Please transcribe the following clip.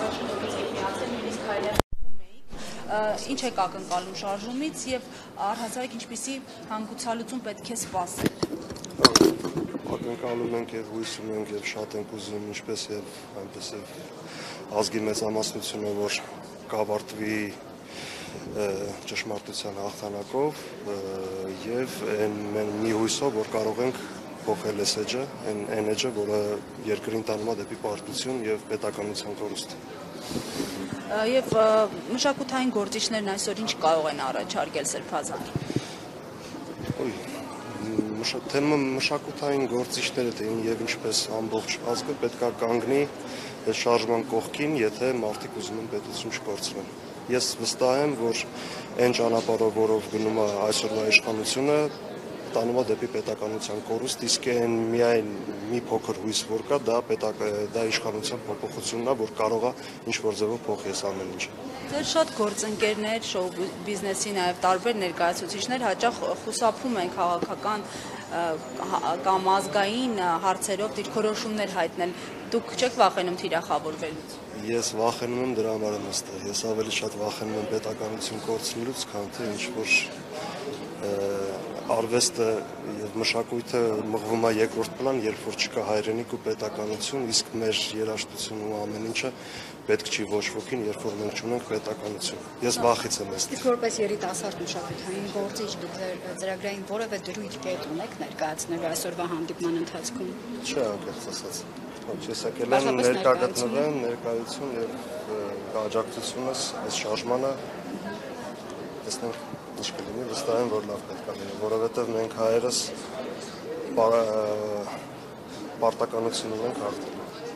առաջնորդից եք միացել, նույնիսկ հայրենի ինչ եք ակնկալում շարժումից եւ առհասարակ ինչպիսի հանգուցալուծում պետք է սպասել։ Ակնկալում ենք եւ հույս ունենք եւ շատ ենք ուզում ինչպես եւ այնպես եւ ազգի մեծամասնությունը որ կավարտվի ճշմարտության հաղթանակով եւ այն մի հույսով որ կարող ենք փոխել այս էջը, այն այն էջը, որը երկրին տանում է դեպի պարտություն եւ պետականության կորուստ։ Եվ մշակութային գործիչներն այսօր ինչ կարող են առաջարկել Սրբազան։ Ոյ թեմը մշակութային գործիչները թե եւ ինչպես ամբողջ ազգը պետքա կանգնի այս շարժման կողքին, եթե մարդիկ ուզում են պետություն չկորցնեն։ Ես վստահ եմ, որ այն ճանապարհով, որով գնում է այսօրվա իշխանությունը, տանում է դեպի պետականության կորուստ, իսկ այն միայն մի փոքր հույս որ կա, դա պետակ դա իշխանության փոփոխությունն է, որ կարող է ինչ որ ձևով փոխես ամեն ինչը։ Ձեր շատ գործընկերներ, շոու բիզնեսի նաև տարբեր ներկայացուցիչներ հաճախ խուսափում են քաղաքական կամ ազգային հարցերով դիրքորոշումներ հայտնել։ Դուք չեք վախենում թիրախավորվելուց։ Ես վախենում եմ դրա համար եմ ըստեղ։ Ես ավելի շատ վախենում եմ պետականություն կորցնելուց, քան թե ինչ որ արվեստը եւ մշակույթը մղվում է երկրորդ պլան, երբ որ չկա հայրենիք ու պետականություն, իսկ մեր երաժշտությունն ու ամեն ինչը պետք չի ոչ ոքին, երբ որ մենք ունենք պետականություն։ Ես վախից եմ այստեղ։ Իսկ որպես երիտասարդ մշակութային գործիչ դուք ձեր ծրագրային որևէ դրույթ կետ ունեք ներկայացնել այսօրվա հանդիպման ընթացքում։ Չէ, անկեղծ ասած։ Ոչ, ես եկել եմ ներկա գտնվեմ, ներկայություն եւ աջակցությունս այս շարժմանը տեսնենք ինչ կլինի, վստահ եմ, որ լավ պետք է լինի, որովհետև մենք հայերս պարտականություն ունենք հաղթել։